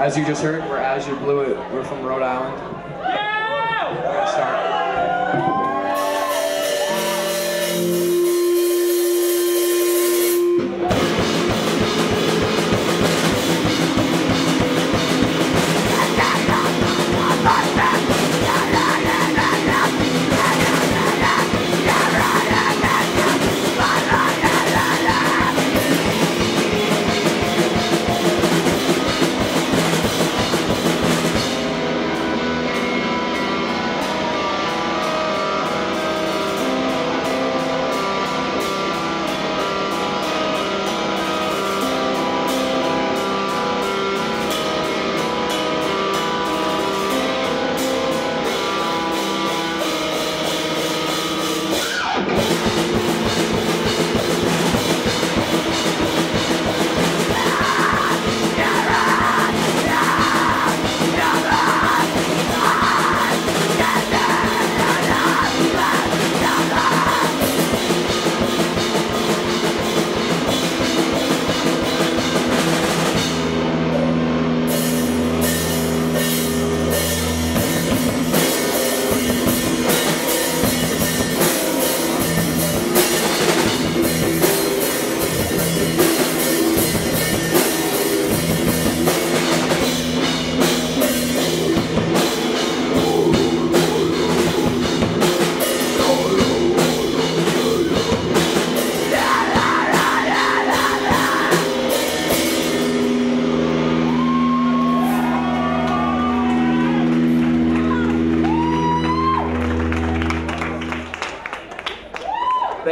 As you just heard, we're Azure Bluet. We're from Rhode Island. We're gonna start.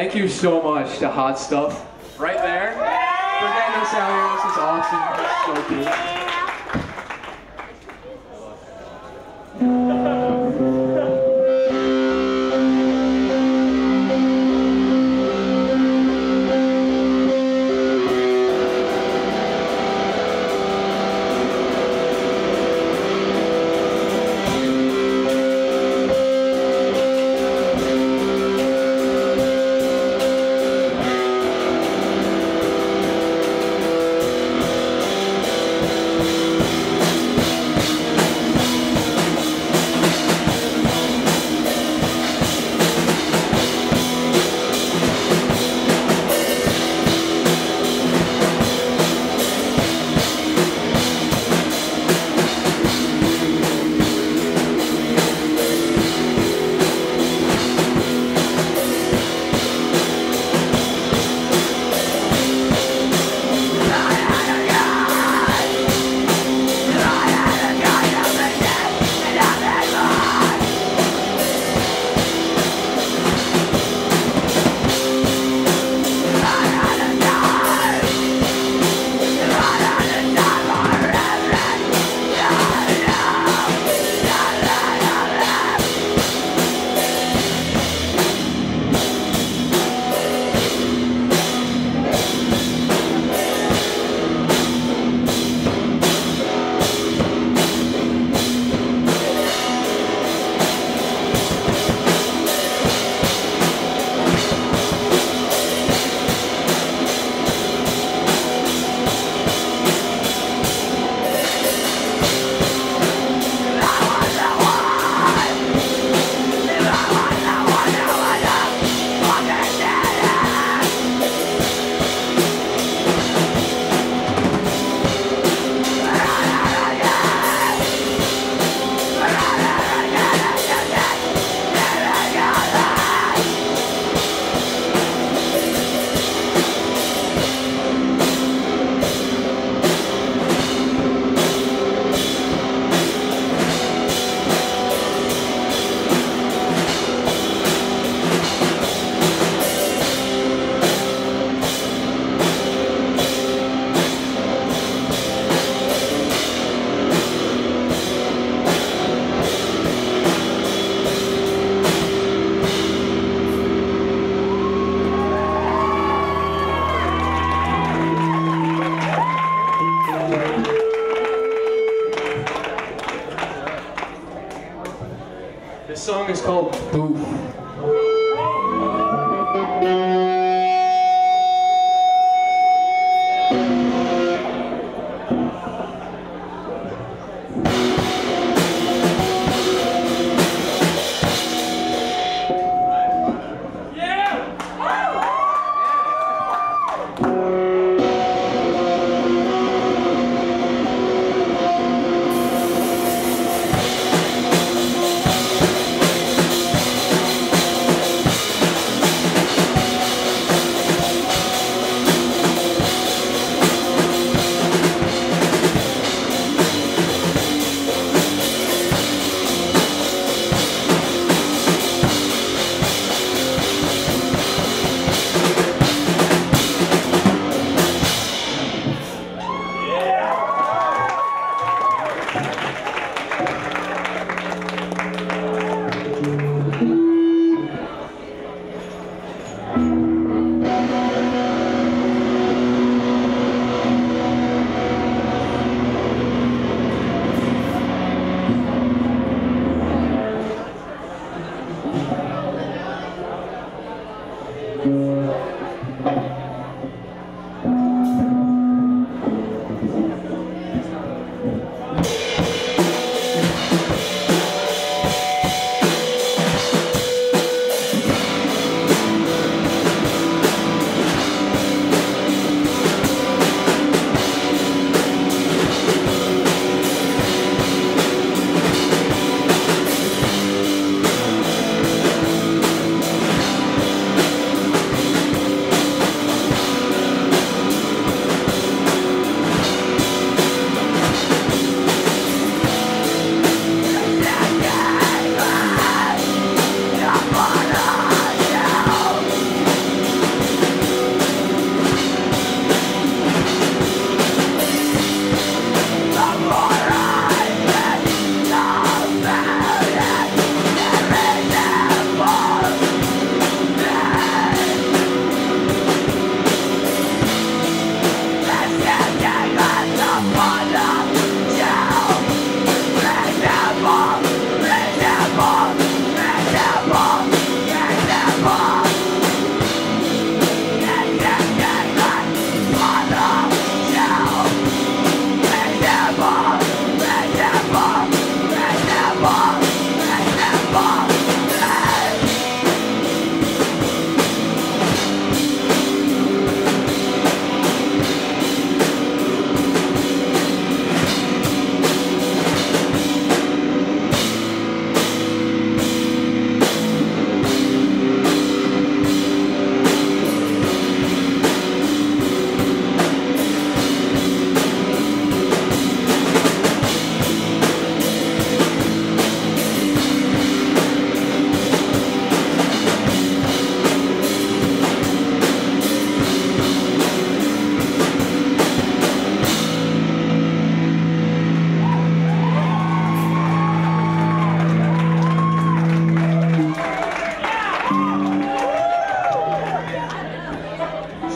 Thank you so much to Hot Stuff. Right there. For getting us out here. This is awesome.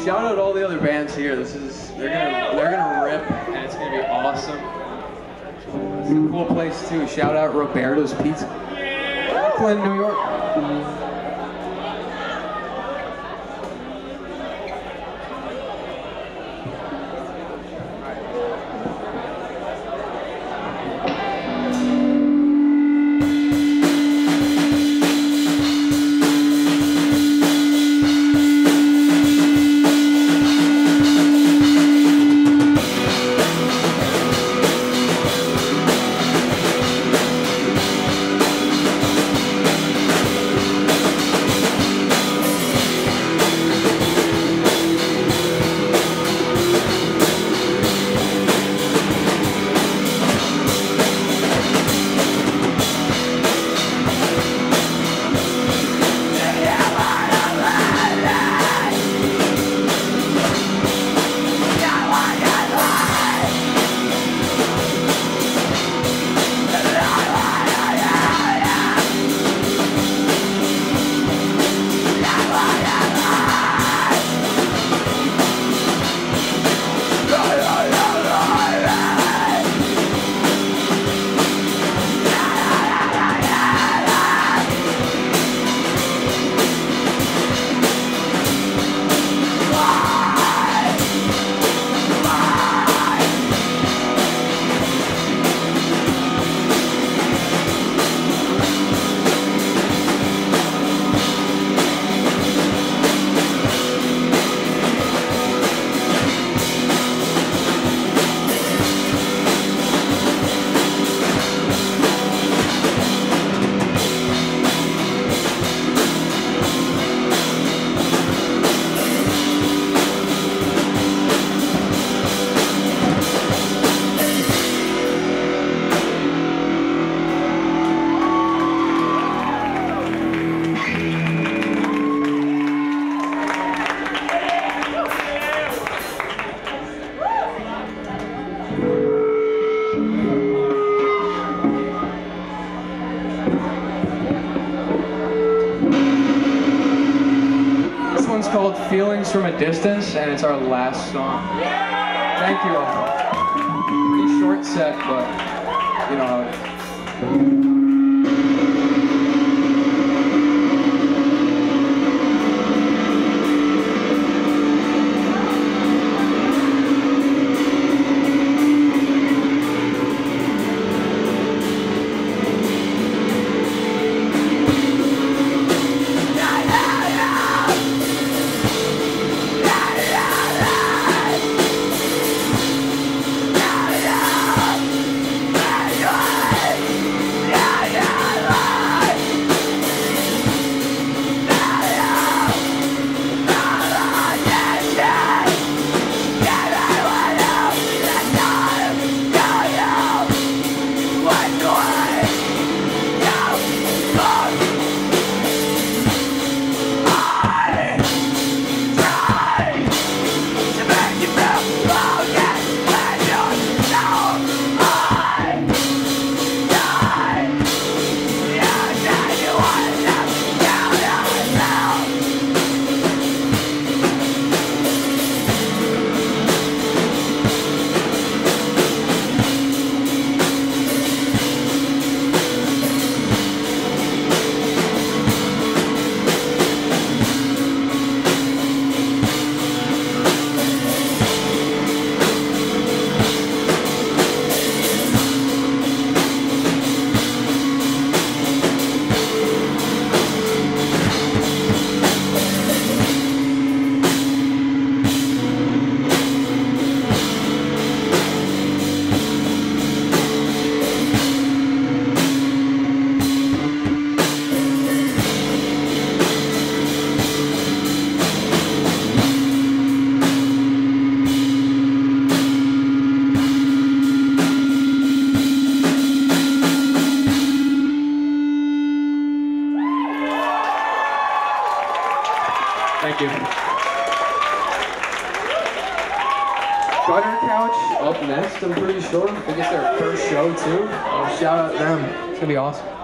Shout out all the other bands here. This is they're gonna they're gonna rip and it's gonna be awesome. It's a cool place too. Shout out Roberta's Pizza. Brooklyn, New York. Called Feelings from a Distance, and it's our last song. Thank you all. Pretty short set, but you know I think it's their first show too. Uh, shout out them. It's gonna be awesome.